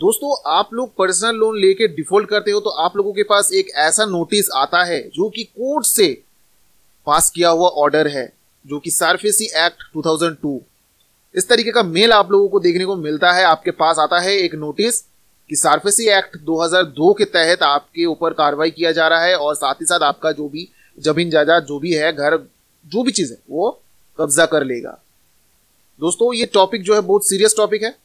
दोस्तों, आप लोग पर्सनल लोन लेके डिफ़ॉल्ट करते हो तो आप लोगों के पास एक ऐसा नोटिस आता है जो कि कोर्ट से पास किया हुआ ऑर्डर है, जो कि सार्फेसी एक्ट 2002 इस तरीके का मेल आप लोगों को देखने को मिलता है, आपके पास आता है एक नोटिस कि सार्फेसी एक्ट 2002 के तहत आपके ऊपर कार्रवाई किया जा रहा है और साथ ही साथ आपका जो भी ज़मीन जायदाद, जो भी है, घर, जो भी चीज़ है, वो कब्जा कर लेगा। दोस्तों, ये टॉपिक जो है बहुत सीरियस टॉपिक है।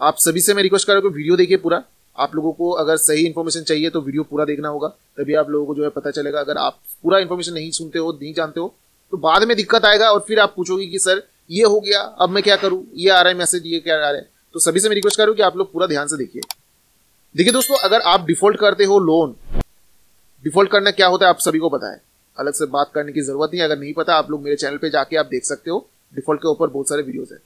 आप सभी से मैं रिक्वेस्ट कर रहा हूँ वीडियो देखिए पूरा। आप लोगों को अगर सही इन्फॉर्मेशन चाहिए तो वीडियो पूरा देखना होगा। तभी आप लोगों को जो है पता चलेगा। अगर आप पूरा इन्फॉर्मेशन नहीं सुनते हो, नहीं जानते हो तो बाद में दिक्कत आएगा और फिर आप पूछोगे कि, सर, ये हो गया, अब मैं क्या करूँ? ये आ रहा है मैसेज ये क्या आ रहा है? तो सभी से मैं रिक्वेस्ट करूँ कि आप लोग पूरा ध्यान से देखिए। देखिए दोस्तों, अगर आप डिफ़ॉल्ट करते हो लोन डिफ़ॉल्ट करना क्या होता है आप सभी को पता है। अलग से बात करने की ज़रूरत नहीं अगर नहीं पता, आप लोग मेरे चैनल पे जाके आप देख सकते हो। डिफ़ॉल्ट के ऊपर बहुत सारे वीडियोस है।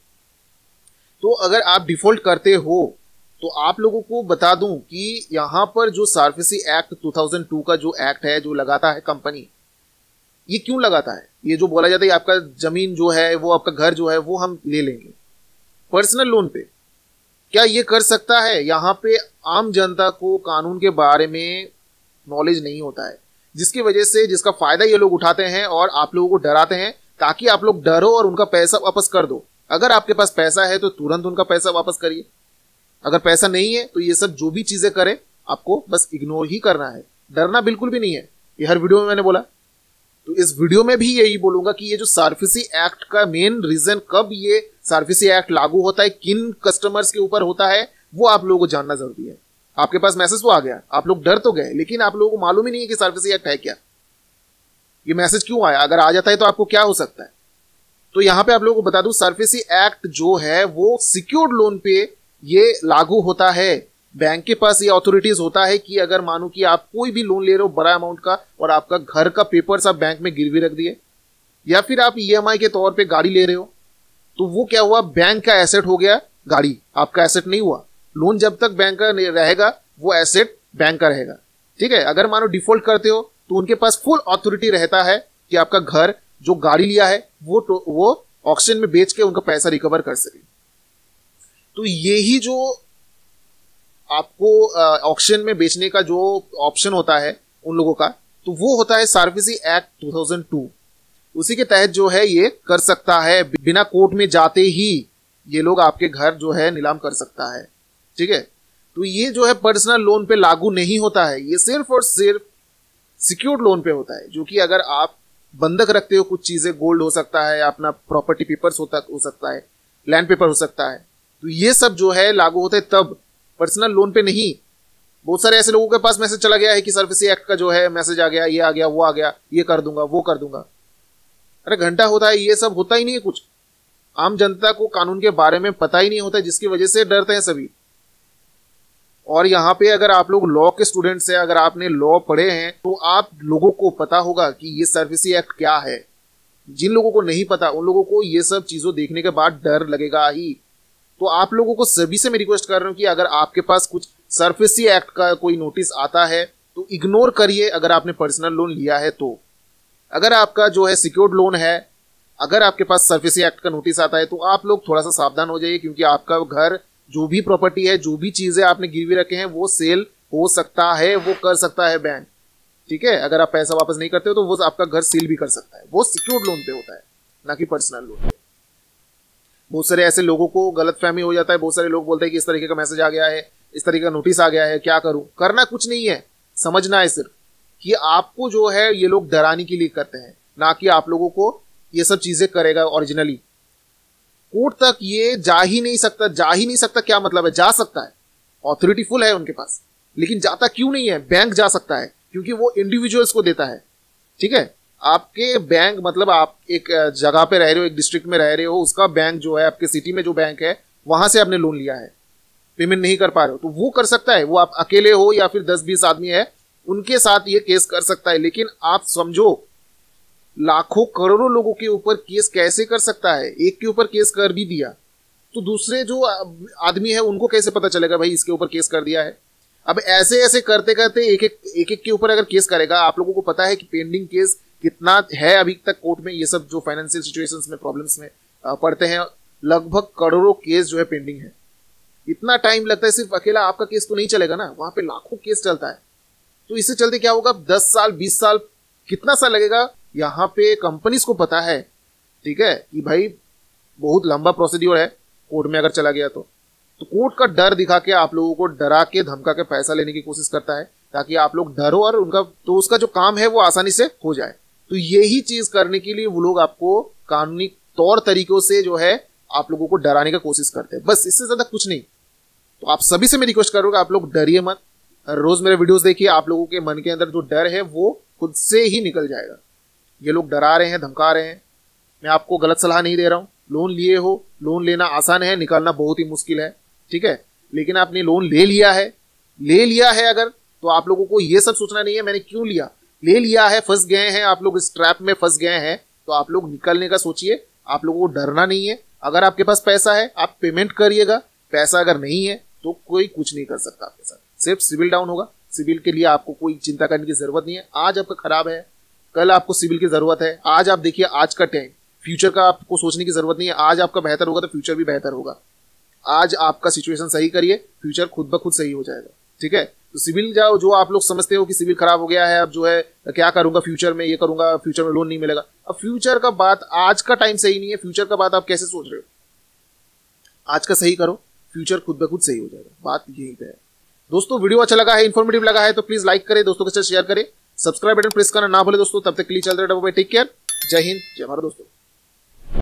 तो अगर आप डिफ़ॉल्ट करते हो तो आप लोगों को बता दूँ कि यहाँ पर जो सार्फेसी एक्ट 2002 का जो एक्ट है, जो लगाता है कंपनी ये क्यों लगाता है? ये जो बोला जाता है आपका ज़मीन जो है, वो आपका घर जो है, वो हम ले लेंगे। पर्सनल लोन पे। क्या ये कर सकता है? यहाँ पे आम जनता को कानून के बारे में नॉलेज नहीं होता है। जिसकी वजह से जिसका फ़ायदा ये लोग उठाते हैं और आप लोगों को डराते हैं, ताकि आप लोग डरो और उनका पैसा वापस कर दो। अगर आपके पास पैसा है तो तुरंत उनका पैसा वापस करिए। अगर पैसा नहीं है तो ये सब जो भी चीज़ें करें, आपको बस इग्नोर ही करना है। डरना बिल्कुल भी नहीं है। ये हर वीडियो में मैंने बोला। तो इस वीडियो में भी यही बोलूँगा कि ये जो सार्फिसी एक्ट का मेन रीजन कब ये सार्फिसी एक्ट लागू होता है, किन कस्टमर्स के ऊपर होता है, वो आप लोगों को जानना ज़रूरी है। आपके पास मैसेज तो आ गया। आप लोग डर तो गए, लेकिन आप लोगों को मालूम ही नहीं है कि सर्विस एक्ट है क्या। ये मैसेज क्यों आया? अगर आ जाता है तो आपको क्या हो सकता है? तो यहाँ पे आप लोगों को बता दूँ सर्फेसी एक्ट जो है, वो सिक्योर्ड लोन पे ये लागू होता है। बैंक के पास ये ऑथोरिटीज होता है कि अगर मानो कि आप कोई भी लोन ले रहे हो बड़ा अमाउंट का और आपका घर का पेपर्स आप बैंक में गिरवी रख दिए, या फिर आप ई e के तौर पे गाड़ी ले रहे हो तो वो क्या हुआ? बैंक का एसेट हो गया गाड़ी। आपका एसेट नहीं हुआ। लोन जब तक बैंक का रहेगा, वो एसेट बैंक का रहेगा। ठीक है? अगर मानो डिफ़ॉल्ट करते हो तो उनके पास फुल अथॉरिटी रहता है कि आपका घर जो गाड़ी लिया है वो तो, वो ऑक्शन में बेच के उनका पैसा रिकवर कर सके। तो यही जो आपको ऑक्शन में बेचने का जो ऑप्शन होता है उन लोगों का तो वो होता है सार्विसी एक्ट 2002 उसी के तहत जो है ये कर सकता है बिना कोर्ट में जाते ही ये लोग आपके घर जो है नीलाम कर सकता है। ठीक है? तो ये जो है पर्सनल लोन पे लागू नहीं होता है ये सिर्फ़ और सिर्फ़ सिक्योर्ड लोन पे होता है जो कि अगर आप बंधक रखते हो कुछ चीज़ें गोल्ड हो सकता है अपना प्रॉपर्टी पेपर्स होता, हो सकता है लैंड पेपर हो सकता है। तो ये सब जो है लागू होते तब। पर्सनल लोन पे नहीं। बहुत सारे ऐसे लोगों के पास मैसेज चला गया है कि सर्विस एक्ट का जो है मैसेज आ गया, ये आ गया, वो आ गया, ये कर दूँगा, वो कर दूँगा। अरे घंटा होता है, ये सब होता ही नहीं है कुछ। आम जनता को कानून के बारे में पता ही नहीं होता, जिसकी वजह से डरते हैं सभी। और यहाँ पे अगर आप लोग लॉ के स्टूडेंट्स हैं, अगर आपने लॉ पढ़े हैं तो आप लोगों को पता होगा कि ये सर्विसी एक्ट क्या है। जिन लोगों को नहीं पता, उन लोगों को ये सब चीज़ों देखने के बाद डर लगेगा ही। तो आप लोगों को सभी से मैं रिक्वेस्ट कर रहा हूँ कि अगर आपके पास कुछ सर्फेसी एक्ट का कोई नोटिस आता है तो इग्नोर करिए अगर आपने पर्सनल लोन लिया है तो। अगर आपका जो है सिक्योर्ड लोन है, अगर आपके पास सर्फेसी एक्ट का नोटिस आता है तो आप लोग थोड़ा सा सावधान हो जाइए, क्योंकि आपका घर जो भी प्रॉपर्टी है, जो भी चीज़ें आपने गिरवी रखे हैं, वो सेल हो सकता है, वो कर सकता है बैंक ठीक है? अगर आप पैसा वापस नहीं करते हो तो वो आपका घर सील भी कर सकता है। वो सिक्योर्ड लोन पे होता है, ना कि पर्सनल लोन पे। बहुत सारे ऐसे लोगों को गलत फहमी हो जाता है। बहुत सारे लोग बोलते हैं कि इस तरीके का मैसेज आ गया है, इस तरीके का नोटिस आ गया है, क्या करूँ? करना कुछ नहीं है। समझना है सिर्फ़ कि आपको जो है, ये लोग डराने के लिए करते हैं, ना कि आप लोगों को ये सब चीज़ें करेगा ओरिजिनली कोर्ट तक ये जा ही नहीं सकता, जा ही नहीं सकता, क्या मतलब है? जा सकता है। ऑथोरिटी फुल है उनके पास। लेकिन जाता क्यों नहीं है? बैंक जा सकता है, क्योंकि वो इंडिविजुअल्स को देता है। ठीक है? आपके बैंक मतलब आप एक जगह पे रह रहे हो, एक डिस्ट्रिक्ट में रह रहे हो, उसका बैंक जो है, आपके सिटी में जो बैंक है, वहाँ से आपने लोन लिया है। पेमेंट नहीं कर पा रहे हो। तो वो कर सकता है। वो आप अकेले हो या फिर दस बीस आदमी है, उनके साथ ये केस कर सकता है। लेकिन आप समझो लाखों करोड़ों लोगों के ऊपर केस कैसे कर सकता है? एक के ऊपर केस कर भी दिया। तो दूसरे जो आदमी है, उनको कैसे पता चलेगा भाई इसके ऊपर केस कर दिया है? अब ऐसे ऐसे करते करते एक एक एक एक के ऊपर अगर केस करेगा, आप लोगों को पता है कि पेंडिंग केस कितना है अभी तक कोर्ट में? ये सब जो फाइनेंशियल सिचुएशंस में प्रॉब्लम्स में पड़ते हैं। लगभग करोड़ों केस जो है पेंडिंग है। इतना टाइम लगता है, सिर्फ़ अकेला आपका केस तो नहीं चलेगा ना? वहाँ पे लाखों केस चलता है। तो इससे चलते क्या होगा? दस साल, बीस साल, कितना साल लगेगा? यहाँ पे कंपनीज़ को पता है, ठीक है, कि भाई बहुत लंबा प्रोसीड्योर है कोर्ट में अगर चला गया तो। तो कोर्ट का डर दिखा के आप लोगों को डरा के, धमका के पैसा लेने की कोशिश करता है, ताकि आप लोग डरो और उनका तो उसका जो काम है वो आसानी से हो जाए। तो यही चीज़ करने के लिए वो लोग आपको कानूनी तौर तरीकों से जो है आप लोगों को डराने का कोशिश करते हैं। बस इससे ज़्यादा कुछ नहीं। तो आप सभी से मैं रिक्वेस्ट करूँगा, आप लोग डरिए मत। रोज मेरे वीडियोस देखिए, आप लोगों के मन के अंदर जो डर है वो खुद से ही निकल जाएगा। ये लोग डरा रहे हैं, धमका रहे हैं। मैं आपको गलत सलाह नहीं दे रहा हूँ। लोन लिए हो, लोन लेना आसान है, निकालना बहुत ही मुश्किल है, ठीक है? लेकिन आपने लोन ले लिया है, ले लिया है अगर तो आप लोगों को ये सब सोचना नहीं है, मैंने क्यों लिया? ले लिया है, फंस गए हैं, आप लोग इस ट्रैप में फंस गए हैं तो आप लोग निकलने का सोचिए, आप लोगों को डरना नहीं है। अगर आपके पास पैसा है, आप पेमेंट करिएगा, पैसा अगर नहीं है तो कोई कुछ नहीं कर सकता आपके साथ। सिर्फ़ सिविल डाउन होगा, सिविल के लिए आपको कोई चिंता करने की ज़रूरत नहीं है। आज आपका खराब है कल आपको सिविल की ज़रूरत है। आज आप देखिए, आज का टाइम फ्यूचर का आपको सोचने की ज़रूरत नहीं है। आज आपका बेहतर होगा तो फ्यूचर भी बेहतर होगा। आज आपका सिचुएशन सही करिए। फ्यूचर खुद ब खुद सही हो जाएगा। ठीक है? तो सिविल जाओ, जो आप लोग समझते हो कि सिविल खराब हो गया है, अब जो है, क्या करूँगा फ्यूचर में, ये करूँगा फ्यूचर में लोन नहीं मिलेगा। अब फ्यूचर का बात आज का टाइम सही नहीं है। फ्यूचर का बात आप कैसे सोच रहे हो? आज का सही करो। फ्यूचर खुद ब खुद सही हो जाएगा। बात यही पे है। दोस्तों, वीडियो अच्छा लगा है इन्फॉर्मेटिव लगा है तो प्लीज़ लाइक करें, दोस्तों के साथ शेयर करें। सब्सक्राइब बटन प्रेस करना ना भूले दोस्तों, तब तक के लिए चल रहे टेक केयर जय हिंद, जय भारत दोस्तों।